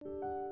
Música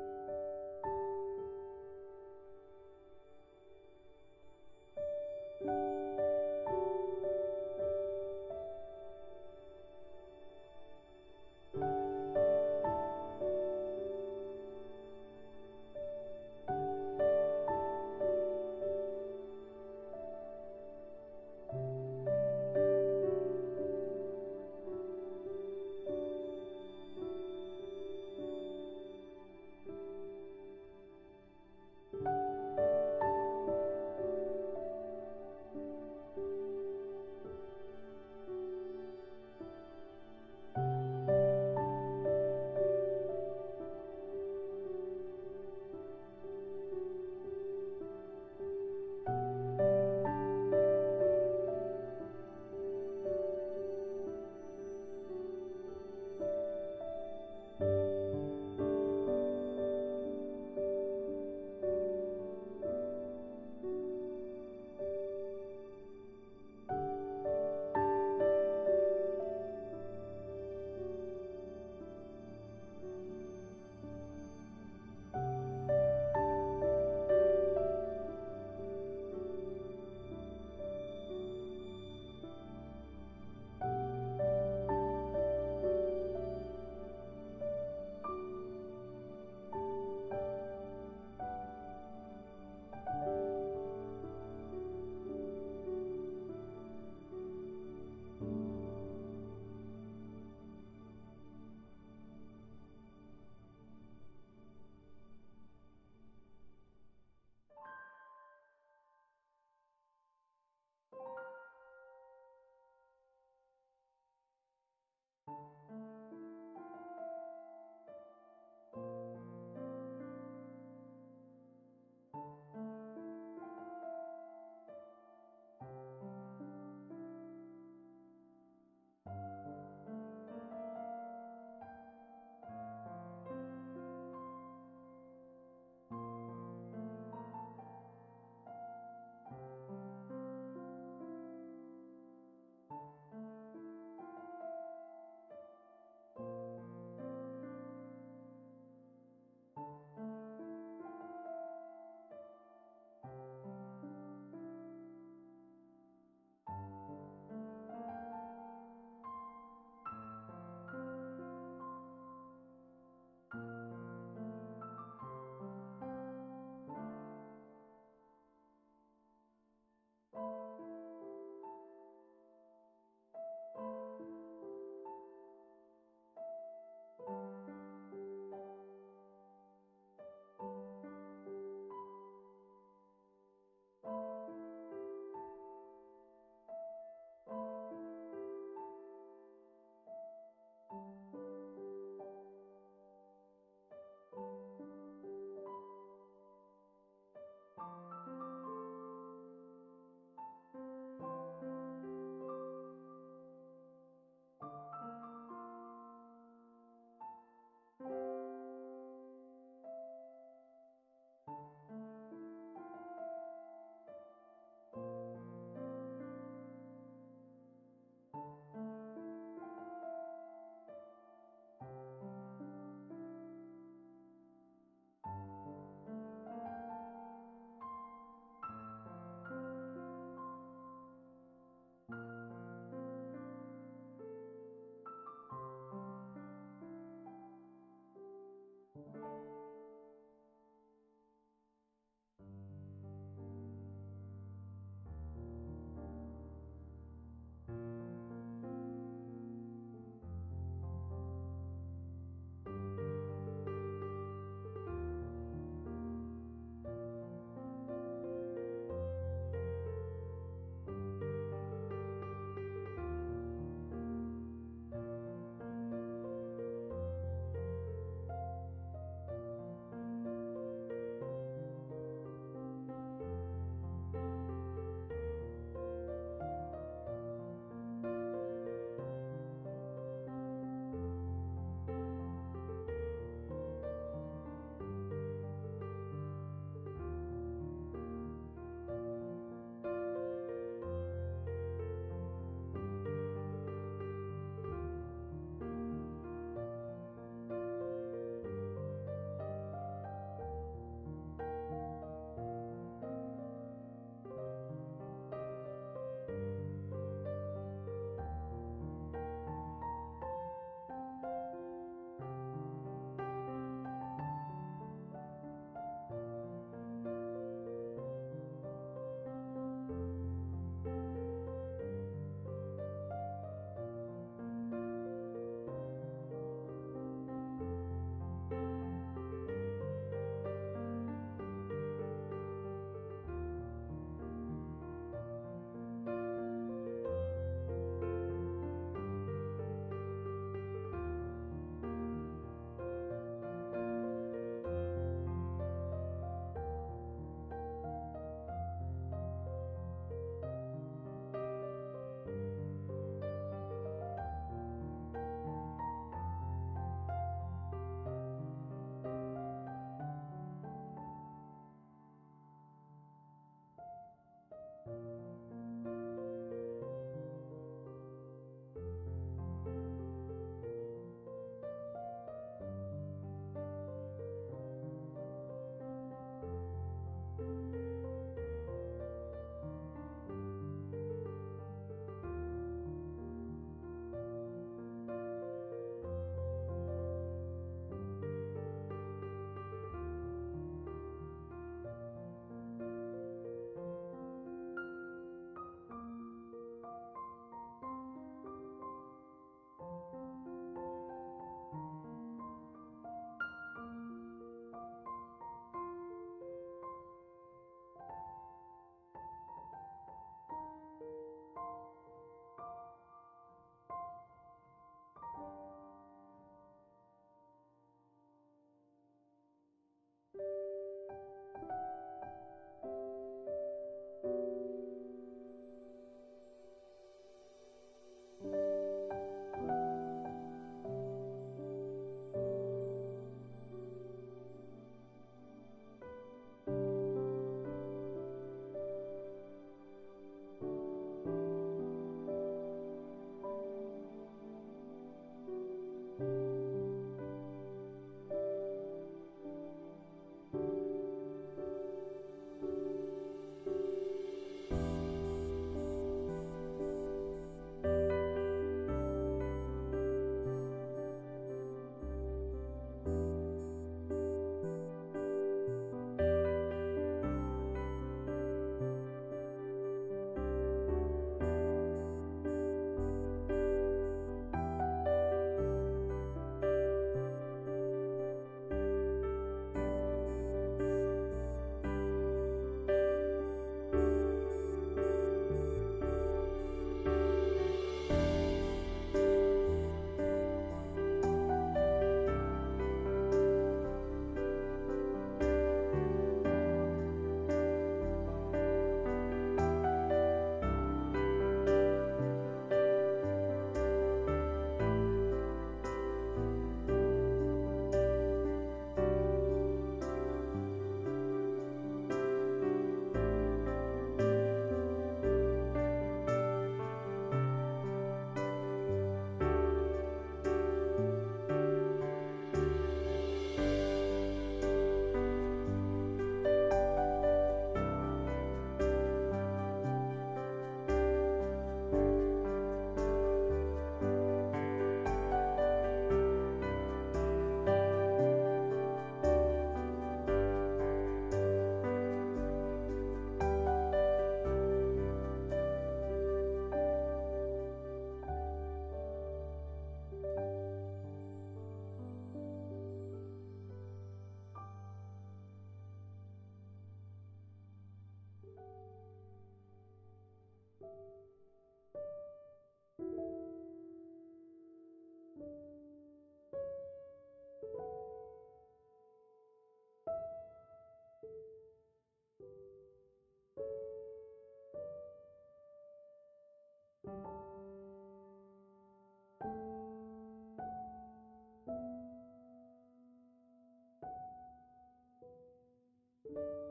you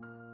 you